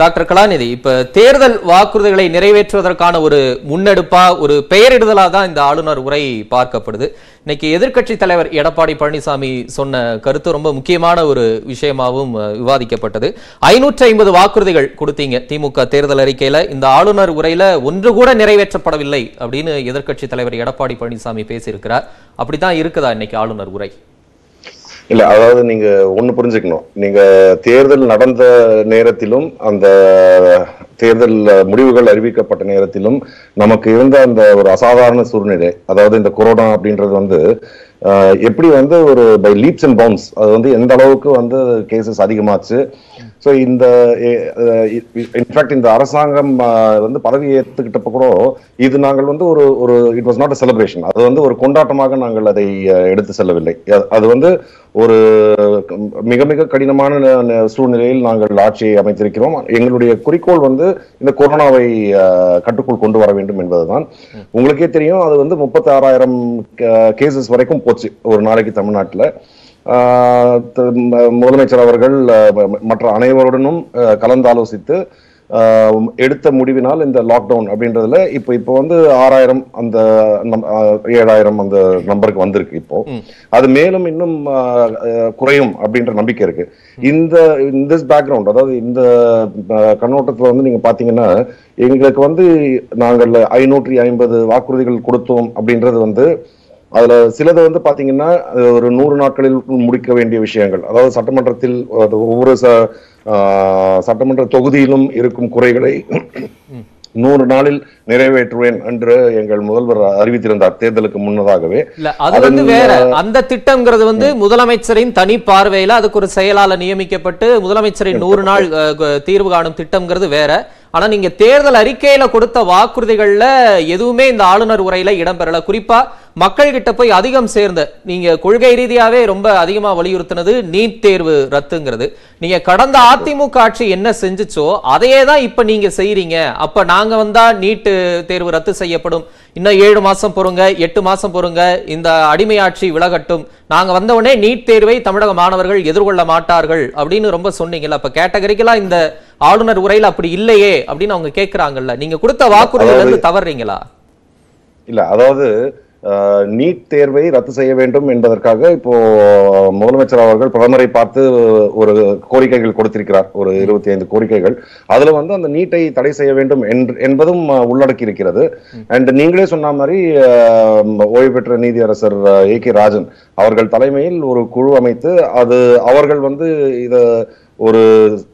Doctor கலாநிதி இப்ப தேர்தல் வாக்குறுதிகளை நிறைவேற்றுவதற்கான ஒரு முன்னெடுப்பா ஒரு பெயரிடுதலா தான் இந்த ஆளுநர் உரை பார்க்கப்படுது. இன்னைக்கு எதிர்க்கட்சி தலைவர் எடப்பாடி பழனிசாமி சொன்ன கருத்து ரொம்ப முக்கியமான ஒரு விஷயமாகவும் விவாதிக்கப்பட்டது. ஐநூற்றி ஐம்பது வாக்குறுதிகள் கொடுத்தீங்க திமுக தேர்தல் அறிக்கையில. இந்த ஆளுநர் உரையில ஒன்று கூட நிறைவேற்றப்படவில்லை அப்படின்னு எதிர்க்கட்சி தலைவர் எடப்பாடி பழனிசாமி பேசியிருக்கிறார். அப்படித்தான் இருக்குதா இன்னைக்கு ஆளுநர் உரை? இல்ல அதாவது நீங்க ஒண்ணு புரிஞ்சுக்கணும். நீங்க தேர்தல் நடந்த நேரத்திலும் அந்த தேர்தல் முடிவுகள் அறிவிக்கப்பட்ட நேரத்திலும் நமக்கு இருந்த அந்த ஒரு அசாதாரண சூழ்நிலை அதாவது இந்த கொரோனா அப்படின்றது வந்து எப்படி வந்து ஒரு பை லீப்ஸ் அண்ட் பவுன்ஸ் அது வந்து எந்த அளவுக்கு வந்து கேசஸ் அதிகமாச்சு ஸோ இந்த இன்ஃபேக்ட் இந்த அரசாங்கம் வந்து பதவி ஏற்றுக்கிட்டப்ப கூட இது நாங்கள் வந்து ஒரு ஒரு it was not a celebration அது வந்து ஒரு கொண்டாட்டமாக நாங்கள் அதை எடுத்து செல்லவில்லை. அது வந்து ஒரு மிக மிக கடினமான சூழ்நிலையில் நாங்கள் ஆட்சியை அமைத்திருக்கிறோம். எங்களுடைய குறிக்கோள் வந்து இந்த கொரோனாவை கட்டுக்குள் கொண்டு வர வேண்டும் என்பதுதான். உங்களுக்கே தெரியும் அது வந்து முப்பத்தி ஆறாயிரம் கேசஸ் வரைக்கும் போச்சு ஒரு நாளைக்கு தமிழ்நாட்டில். முதலமைச்சர் அவர்கள் மற்ற அனைவருடனும் கலந்தாலோசித்து எடுத்த முடிவினால் இந்த லாக்டவுன் அப்படின்றதுல இப்போ இப்போ வந்து ஆறாயிரம் அந்த ஏழாயிரம் அந்த நம்பருக்கு வந்திருக்கு இப்போ. அது மேலும் இன்னும் குறையும் அப்படின்ற நம்பிக்கை இருக்கு. இந்த இந்த பேக்ரவுண்ட் அதாவது இந்த கண்ணோட்டத்துல வந்து நீங்க பாத்தீங்கன்னா எங்களுக்கு வந்து நாங்கள் ஐநூற்றி ஐம்பது வாக்குறுதிகள் கொடுத்தோம் அப்படின்றது வந்து அதுல சிலது வந்து பாத்தீங்கன்னா ஒரு நூறு நாட்களில் முடிக்க வேண்டிய விஷயங்கள். அதாவது சட்டமன்றத்தில் ஒவ்வொரு சட்டமன்ற தொகுதியிலும் இருக்கும் குறைகளை நூறு நாளில் நிறைவேற்றுவேன் என்று எங்கள் முதல்வர் அறிவித்திருந்தார் தேர்தலுக்கு முன்னதாகவே. அது வந்து வேற. அந்த திட்டம்ங்கிறது வந்து முதலமைச்சரின் தனி பார்வையில அதுக்கு ஒரு செயலாளர் நியமிக்கப்பட்டு முதலமைச்சரின் நூறு நாள் தீர்வு காணும் திட்டம்ங்கிறது வேற. ஆனா நீங்க தேர்தல் அறிக்கையில கொடுத்த வாக்குறுதிகள்ல எதுவுமே இந்த ஆளுநர் உரையில இடம்பெறல குறிப்பா மக்கள் கிட்ட போய் அதிகம் சேர்ந்த நீங்க கொள்கை ரீதியாவே ரொம்ப அதிகமா வலியுறுத்தினது நீட் தேர்வு ரத்துங்கிறது. நீங்க கடந்த அதிமுக ஆட்சி என்ன செஞ்சுச்சோ அதையே தான் இப்ப நீங்க செய்றீங்க. அப்ப நாங்க வந்தா நீட் தேர்வு ரத்து செய்யப்படும். இன்னும் ஏழு மாசம் பொறுங்க எட்டு மாசம் பொறுங்க இந்த அடிமை ஆட்சி விலகட்டும். நாங்க வந்த உடனே நீட் தேர்வை தமிழக மாணவர்கள் எதிர்கொள்ள மாட்டார்கள் அப்படின்னு ரொம்ப சொன்னீங்கல்ல. அப்ப கேட்டகரிக்கலா இந்த ஆளுநர் உரையில அப்படி இல்லையே அப்படின்னு அவங்க கேக்குறாங்கல்ல. நீங்க கொடுத்த வாக்குறுதியில இருந்து தவறுறீங்களா? இல்ல அதாவது நீட் தேர்வை ரத்து செய்ய வேண்டும் என்பதற்காக இப்போ முதலமைச்சர் அவர்கள் பிரதமரை பார்த்து ஒரு கோரிக்கைகள் கொடுத்திருக்கிறார். ஒரு இருபத்தி ஐந்து கோரிக்கைகள். அதுல வந்து அந்த நீட்டை தடை செய்ய வேண்டும் என்பதும் உள்ளடக்கி இருக்கிறது அண்ட் நீங்களே சொன்ன மாதிரி ஓய்வு பெற்ற நீதியரசர் ஏ கே ராஜன் அவர்கள் தலைமையில் ஒரு குழு அமைத்து அது அவர்கள் வந்து இத ஒரு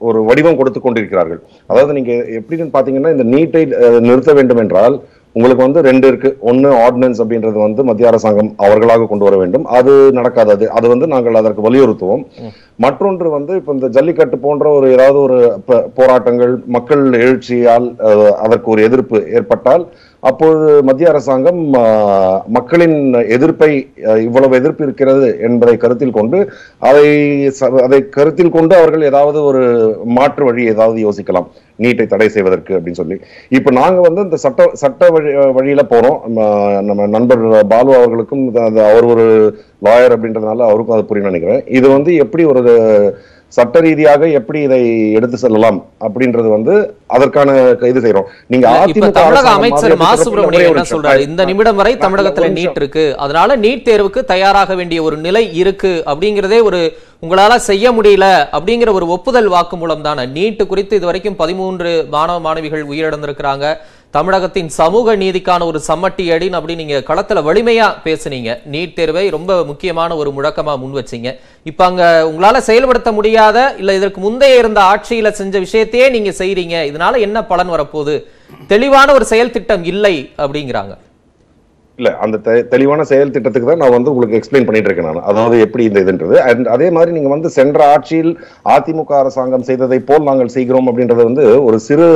ஒரு வடிவம் கொடுத்து கொண்டிருக்கிறார்கள். அதாவது நீங்க எப்படின்னு பாத்தீங்கன்னா இந்த நீட்டை நிறுத்த வேண்டும் என்றால் உங்களுக்கு வந்து ரெண்டு இருக்கு. ஒன்னு ஆர்டினன்ஸ் அப்படின்றது வந்து மத்திய அரசாங்கம் அவர்களாக கொண்டு வர வேண்டும். அது நடக்காது. அது வந்து நாங்கள் அதற்கு வலியுறுத்துவோம். மற்றொன்று வந்து இப்ப இந்த ஜல்லிக்கட்டு போன்ற ஒரு ஏதாவது ஒரு போராட்டங்கள் மக்கள் எழுச்சியால் அதற்கு ஒரு எதிர்ப்பு ஏற்பட்டால் அப்பொழுது மத்திய அரசாங்கம் மக்களின் எதிர்ப்பை இவ்வளவு எதிர்ப்பு இருக்கிறது என்பதை கருத்தில் கொண்டு அதை அதை கருத்தில் கொண்டு அவர்கள் ஏதாவது ஒரு மாற்று வழி ஏதாவது யோசிக்கலாம். நீட்டை தடை செய்வதற்கு அப்படின்னு சொல்லி. இப்போ நாங்க வந்து இந்த சட்ட சட்ட வழி வழியில போறோம். நம்ம நம்ம நண்பர் பாலு அவர்களுக்கும் அவர் ஒரு லாயர் அப்படின்றதுனால அவருக்கும் அது புரியும் நினைக்கிறேன். இது வந்து எப்படி ஒரு சட்ட ரீதியாக எப்படி இதை எடுத்து செல்லலாம் அப்படின்றது வந்து அதற்கான இது செய்யறோம் நீங்க தமிழக அமைச்சர் மா ஒரு என்ன. சொல்றாரு? இந்த நிமிடம் வரை தமிழகத்துல. நீட் இருக்கு. அதனால நீட் தேர்வுக்கு தயாராக வேண்டிய ஒரு நிலை இருக்கு அப்படிங்கறதே ஒரு உங்களால செய்ய முடியல அப்படிங்கிற ஒரு ஒப்புதல் வாக்குமூலம் தானே. நீட் குறித்து இதுவரைக்கும் பதிமூன்று மாணவ மாணவிகள் உயிரிழந்திருக்கிறாங்க. தமிழகத்தின் சமூக நீதிக்கான ஒரு சம்மட்டி அடின்னு அப்படி நீங்க களத்துல வலிமையா பேசுனீங்க. நீட் தேர்வை ரொம்ப முக்கியமான ஒரு முழக்கமா முன் வச்சீங்க. இப்ப அங்க உங்களால செயல்படுத்த முடியாத இல்ல இதற்கு முந்தைய இருந்த ஆட்சியில செஞ்ச விஷயத்தையே நீங்க செய்றீங்க. இதனால என்ன பலன் வரப்போகுது? தெளிவான ஒரு செயல் திட்டம் இல்லை அப்படிங்கிறாங்க. இல்ல அந்த தெளிவான செயல் திட்டத்துக்கு தான் நான் வந்து உங்களுக்கு எக்ஸ்பிளைன் பண்ணிட்டு இருக்கேன் நான். அதாவது எப்படி இந்த இதுன்றது. அண்ட் அதே மாதிரி நீங்க வந்து சென்ற ஆட்சியில் அதிமுக அரசாங்கம் செய்ததை போல் நாங்கள் செய்கிறோம் அப்படின்றது வந்து ஒரு சிறு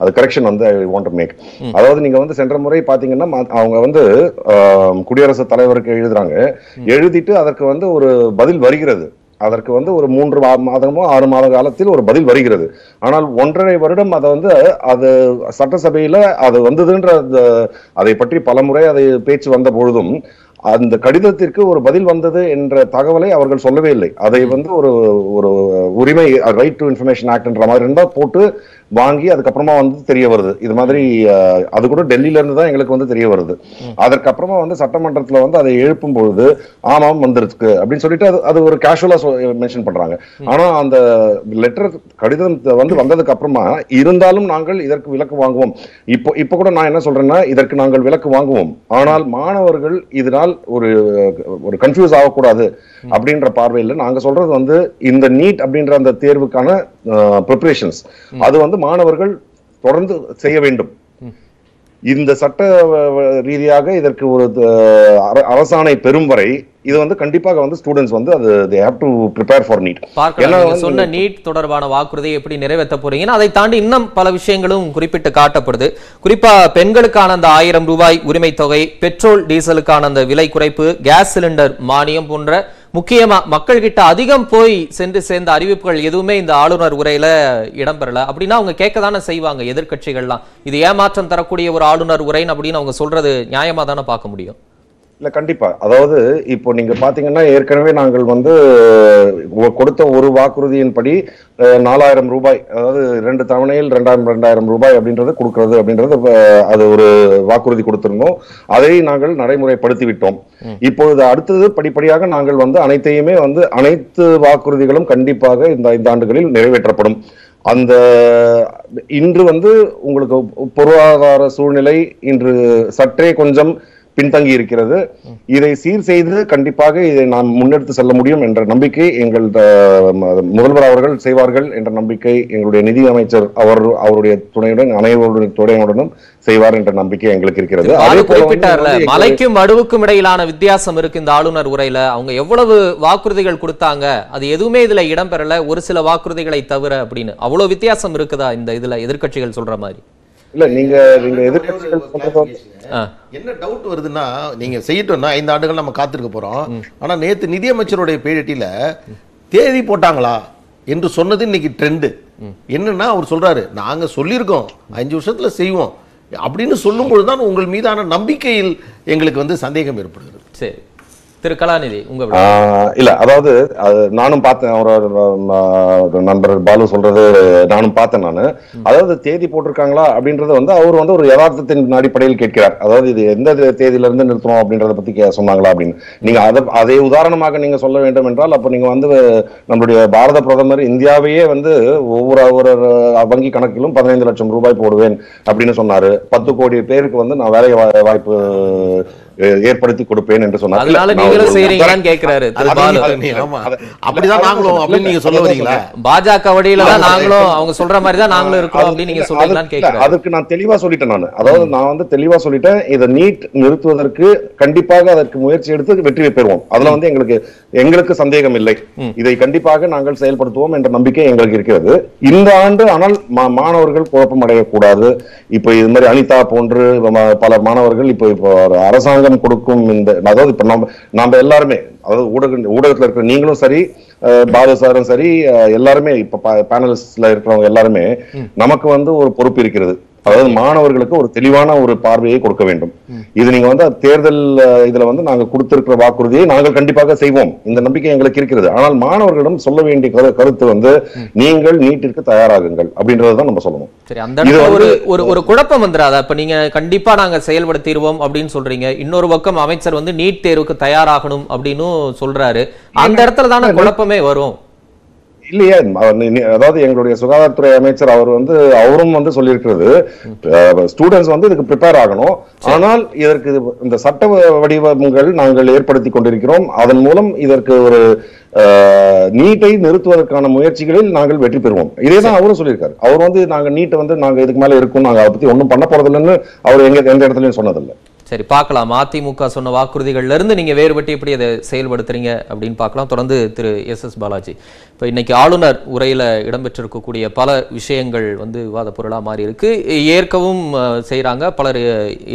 அது கரெக்ஷன் வந்து ஐ வாண்ட் மேக் அதாவது நீங்க வந்து சென்ற முறை பாத்தீங்கன்னா அவங்க வந்து குடியரசுத் தலைவருக்கு எழுதுறாங்க. எழுதிட்டு அதற்கு வந்து ஒரு பதில் வருகிறது. அதற்கு வந்து ஒரு மூன்று மாதமோ ஆறு மாத காலத்தில் ஒரு பதில் வருகிறது. ஆனால் ஒன்றரை வருடம் அதை வந்து அது சட்டசபையில அது வந்ததுன்ற அந்த- அதை பற்றி பலமுறை அதை பேச்சு வந்த பொழுதும் அந்த கடிதத்திற்கு ஒரு பதில் வந்தது என்ற தகவலை அவர்கள் சொல்லவே இல்லை. அதை வந்து ஒரு ஒரு உரிமை ரைட் டு இன்ஃபர்மேஷன் ஆக்ட்ன்ற மாதிரி இருந்தா போட்டு வாங்கி அதுக்கப்புறமா வந்து தெரிய வருது. இது மாதிரி அது கூட டெல்லியில இருந்து தான் எங்களுக்கு வந்து தெரிய வருது. அதற்கப்புறமா வந்து சட்டமன்றத்துல வந்து அதை எழுப்பும் பொழுது ஆமாம் வந்திருக்கு அப்படின்னு சொல்லிட்டு அது அது ஒரு கேஷுவலா மென்ஷன் பண்றாங்க. ஆனா அந்த லெட்டர் கடிதம் வந்து வந்ததுக்கு அப்புறமா இருந்தாலும் நாங்கள் இதற்கு விலக்கு வாங்குவோம். இப்போ இப்போ கூட நான் என்ன சொல்றேன்னா இதற்கு நாங்கள் விலக்கு வாங்குவோம். ஆனால் மாணவர்கள் இதனால் ஒரு ஒரு கன்ஃபியூஸ் ஆகக்கூடாது அப்படின்ற பார்வையில் நாங்க சொல்றது வந்து இந்த நீட் அப்படின்ற அந்த தேர்வுக்கான ப்ரிப்பரேஷன்ஸ் அது வந்து மாணவர்கள் தொடர்ந்து செய்ய வேண்டும். இந்த சட்ட ரீதியாக இதற்கு ஒரு அரசாணை பெறும் வரை இது வந்து கண்டிப்பாக வந்து ஸ்டூடெண்ட்ஸ் வந்து அது they have to prepare for NEET பார்க்கலாம். சொன்ன நீட் தொடர்பான வாக்குறுதியை எப்படி நிறைவேற்ற போறீங்கன்னு அதை தாண்டி இன்னும் பல விஷயங்களும் குறிப்பிட்டு காட்டப்படுது. குறிப்பா பெண்களுக்கான அந்த ஆயிரம் ரூபாய் உரிமை தொகை பெட்ரோல் டீசலுக்கான அந்த விலை குறைப்பு கேஸ் சிலிண்டர் மானியம் போன்ற முக்கியமா மக்கள் கிட்ட அதிகம் போய் சென்று சேர்ந்த அறிவிப்புகள் எதுவுமே இந்த ஆளுநர் உரையில இடம்பெறல. அப்படின்னா அவங்க கேட்க தானே செய்வாங்க எதிர்க்கட்சிகள்லாம். இது ஏமாற்றம் தரக்கூடிய ஒரு ஆளுநர் உரைன்னு அப்படின்னு அவங்க சொல்றது நியாயமா தானே பார்க்க முடியும்? இல்ல கண்டிப்பா. அதாவது இப்போ நீங்க பாத்தீங்கன்னா ஏற்கனவே நாங்கள் வந்து கொடுத்த ஒரு வாக்குறுதியின்படி நாலாயிரம் ரூபாய் அதாவது ரெண்டு தவணையில் ரெண்டாயிரம் ரெண்டாயிரம் ரூபாய் அப்படின்றது கொடுக்கிறது அப்படின்றது அது ஒரு வாக்குறுதி கொடுத்திருந்தோம். அதை நாங்கள் நடைமுறைப்படுத்தி விட்டோம் இப்பொழுது அடுத்தது படிப்படியாக நாங்கள் வந்து அனைத்தையுமே வந்து அனைத்து வாக்குறுதிகளும் கண்டிப்பாக இந்த ஐந்து ஆண்டுகளில் நிறைவேற்றப்படும். அந்த இன்று வந்து உங்களுக்கு பொருளாதார சூழ்நிலை இன்று சற்றே கொஞ்சம் பின்தங்கி இருக்கிறது. இதை சீர் செய்து கண்டிப்பாக இதை நாம் முன்னெடுத்து செல்ல முடியும் என்ற நம்பிக்கை எங்கள் முதல்வர் அவர்கள் செய்வார்கள் என்ற நம்பிக்கை எங்களுடைய நிதி அமைச்சர் அவர் அவருடைய துணையுடன் அனைவருடைய துணையுடனும் செய்வார் என்ற நம்பிக்கை எங்களுக்கு இருக்கிறது. அதே குறிப்பிட்டார்ல மலைக்கும் மடுவுக்கும் இடையிலான வித்தியாசம் இருக்கு இந்த ஆளுநர் உரையில. அவங்க எவ்வளவு வாக்குறுதிகள் கொடுத்தாங்க அது எதுவுமே இதுல இடம்பெறல ஒரு சில வாக்குறுதிகளை தவிர அப்படின்னு. அவ்வளவு வித்தியாசம் இருக்குதா இந்த இதுல எதிர்க்கட்சிகள் சொல்ற மாதிரி? இல்ல நீங்க நீங்க ஆ. என்ன டவுட் வருதுன்னா நீங்க செய்யட்டோம்னா ஐந்து ஆண்டுகள் நம்ம காத்திருக்க போறோம். ஆனா நேத்து நிதியமைச்சருடைய பேட்டியில தேதி போட்டாங்களா என்று சொன்னது இன்னைக்கு ட்ரெண்டு என்னன்னா அவர் சொல்றாரு நாங்க சொல்லியிருக்கோம். அஞ்சு வருஷத்துல செய்வோம். அப்படின்னு சொல்லும்பொழுது தான் உங்கள் மீதான நம்பிக்கையில் எங்களுக்கு வந்து சந்தேகம் ஏற்படுகிறது. சரி. திரு கலாநிதி உங்க இல்ல அதாவது அது நானும் பார்த்தேன் ஆஹ், நண்பர் பாலு சொல்றது நானும் பார்த்தேன் நானு. அதாவது தேதி போட்டிருக்காங்களா அப்படின்றது வந்து அவர் வந்து ஒரு யதார்த்தத்தின் அடிப்படையில் கேட்கிறார். அதாவது இது எந்த தேதியில இருந்து நிறுத்தணும் அப்படின்றத பத்தி சொன்னாங்களா அப்படின்னு. நீங்க அதை அதை உதாரணமாக நீங்க சொல்ல வேண்டும் என்றால் அப்ப நீங்க வந்து நம்மளுடைய பாரத பிரதமர் இந்தியாவையே வந்து ஒவ்வொரு ஒரு வங்கி கணக்கிலும் பதினைந்து லட்சம் ரூபாய் போடுவேன் அப்படின்னு சொன்னாரு. பத்து கோடி பேருக்கு வந்து நான் வேலை வாய்ப்பு ஏற்படுத்தி கொடுப்பேன் என்று சொன்னார். அதனால நீங்களும் செய்றீங்களான்னு கேக்குறாரு அப்படிதான் நாங்களும் அப்படின்னு நீங்க சொல்ல வரீங்களா? பாஜக வழியில தான் நாங்களும் அவங்க சொல்ற மாதிரி தான் நாங்களும் இருக்கோம் அப்படின்னு நீங்க சொல்றீங்களான்னு கேக்குறாரு. அதுக்கு நான் தெளிவா சொல்லிட்டேன் நான். அதாவது நான் வந்து தெளிவா சொல்லிட்டேன் இதை நீட் நிறுத்துவதற்கு கண்டிப்பாக அதற்கு முயற்சி எடுத்து வெற்றி பெறுவோம். அதுல வந்து எங்களுக்கு எங்களுக்கு சந்தேகம் இல்லை. இதை கண்டிப்பாக நாங்கள் செயல்படுத்துவோம் என்ற நம்பிக்கை எங்களுக்கு இருக்கிறது. இந்த ஆண்டு ஆனால் மாணவர்கள் குழப்பம் அடையக்கூடாது இப்போ இது மாதிரி அனிதா போன்று பல மாணவர்கள் இப்போ இப்போ அரசாங்கம் கொடுக்கும் இந்த அதாவது இப்ப நம்ம நாம எல்லாருமே அதாவது ஊடக ஊடகத்துல இருக்கிற நீங்களும் சரி பாலு சாரும் சரி எல்லாருமே இப்ப பேனலிஸ்ட்ல இருக்கிறவங்க எல்லாருமே நமக்கு வந்து ஒரு பொறுப்பு இருக்கிறது. அதாவது மாணவர்களுக்கு ஒரு தெளிவான ஒரு பார்வையை கொடுக்க வேண்டும். இது நீங்க வந்து தேர்தல் இதுல வந்து நாங்க கொடுத்திருக்கிற வாக்குறுதியை நாங்கள் கண்டிப்பாக செய்வோம். இந்த நம்பிக்கை எங்களுக்கு இருக்கிறது. ஆனால் மாணவர்களிடம் சொல்ல வேண்டிய கரு- கருத்து வந்து நீங்கள் நீட்டிற்கு தயாராகுங்கள் அப்படின்றதான் நம்ம சொல்லணும். சரி அந்த ஒரு ஒரு ஒரு குழப்பம் வந்துடாதா? இப்ப நீங்க கண்டிப்பா நாங்க செயல்படுத்திடுவோம் அப்படின்னு சொல்றீங்க. இன்னொரு பக்கம் அமைச்சர் வந்து நீட் தேர்வுக்கு தயாராகணும் அப்படின்னு சொல்றாரு. அந்த இடத்துல தானே குழப்பமே வரும். இல்லையே அதாவது எங்களுடைய சுகாதாரத்துறை அமைச்சர் அவர் வந்து அவரும் வந்து சொல்லியிருக்கிறது ஸ்டூடெண்ட்ஸ் வந்து இதுக்கு ப்ரிப்பேர் ஆகணும். ஆனால் இதற்கு இந்த சட்ட வடிவங்கள் நாங்கள் ஏற்படுத்தி கொண்டிருக்கிறோம். அதன் மூலம் இதற்கு ஒரு நீட்டை நிறுத்துவதற்கான முயற்சிகளில் நாங்கள் வெற்றி பெறுவோம். இதே தான் அவரும் சொல்லியிருக்காரு. அவர் வந்து நாங்க நீட்டை வந்து நாங்க இதுக்கு மேல இருக்கும். நாங்க அதை பத்தி ஒன்றும் பண்ண போறதில்லைன்னு அவர் எங்க எந்த இடத்துலயும் சொன்னதில்லை. சரி பார்க்கலாம். அதிமுக சொன்ன வாக்குறுதிகள்ல இருந்து நீங்க வேறுபட்டு எப்படி அதை செயல்படுத்துறீங்க அப்படின்னு பார்க்கலாம். தொடர்ந்து திரு எஸ் எஸ் பாலாஜி. இப்போ இன்னைக்கு ஆளுநர் உரையில இடம்பெற்றிருக்கக்கூடிய பல விஷயங்கள் வந்து விவாத பொருளா மாறி இருக்கு ஏற்கவும் செய்கிறாங்க பலர்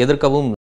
எதிர்க்கவும்